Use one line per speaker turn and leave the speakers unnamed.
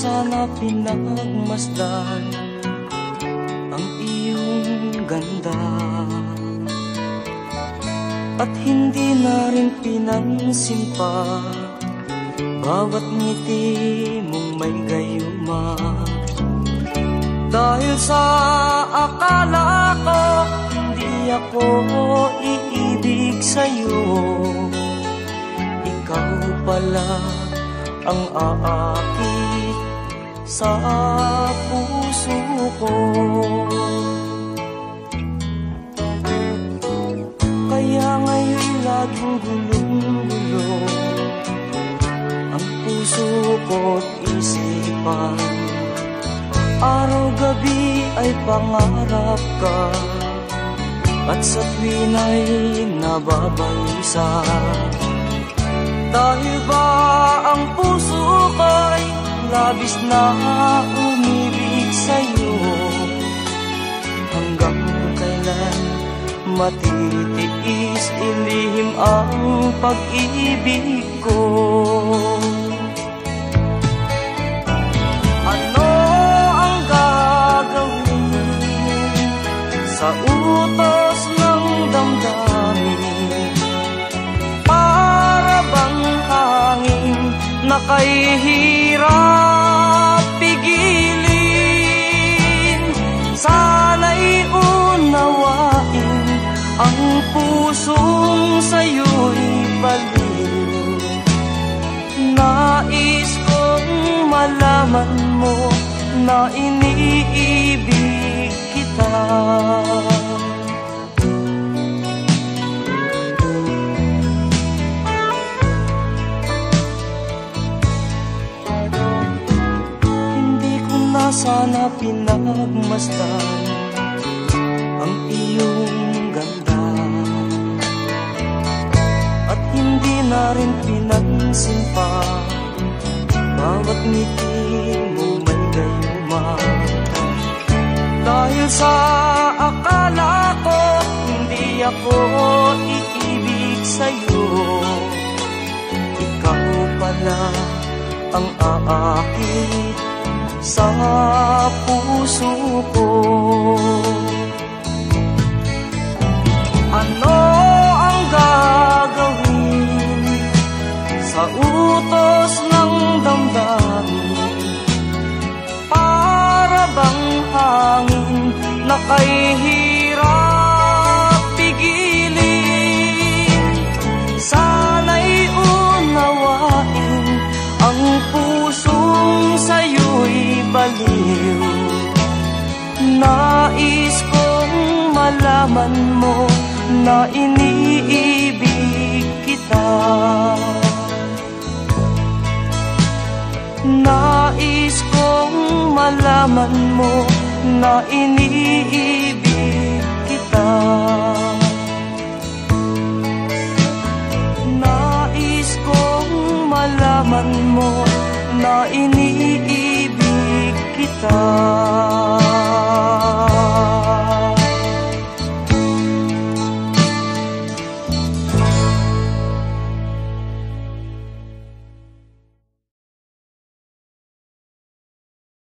sana pinagmasdan ang iyong ganda. At hindi na rin pinansin pa Bawat ngiti mong may gayuma. Dahil sa akala ko Hindi ako iibig sa'yo. Ikaw pala ang aakit sa puso ko. Kaya ngayon laging gulong-gulo Ang puso ko't isipan. Araw-gabi ay pangarap ka At sa tuwin ay nababalisa Dahil ba ang puso ko'y labis na umibig sa'yo. Hanggang kailan matitiis ilihim ang pag-ibig ko? Ano ang gagawin sa utos na kay hirap pigilin. Sana'y unawain ang pusong sa'yo'y baliw Nais kong malaman mo na iniibig kita sana pinagmasdan ang iyong ganda. At hindi na rin pinansin pa Bawat ngiti mo may gayuma. Dahil sa akala ko Hindi ako iibig sa'yo. Ikaw pala ang aakit sa puso ko. Ano ang gagawin sa utos ng damdamin? Para bang hangin na kay baliw Nais kong malaman mo na iniibig kita. Nais kong malaman mo na iniibig kita. Nais kong malaman mo na iniibig star.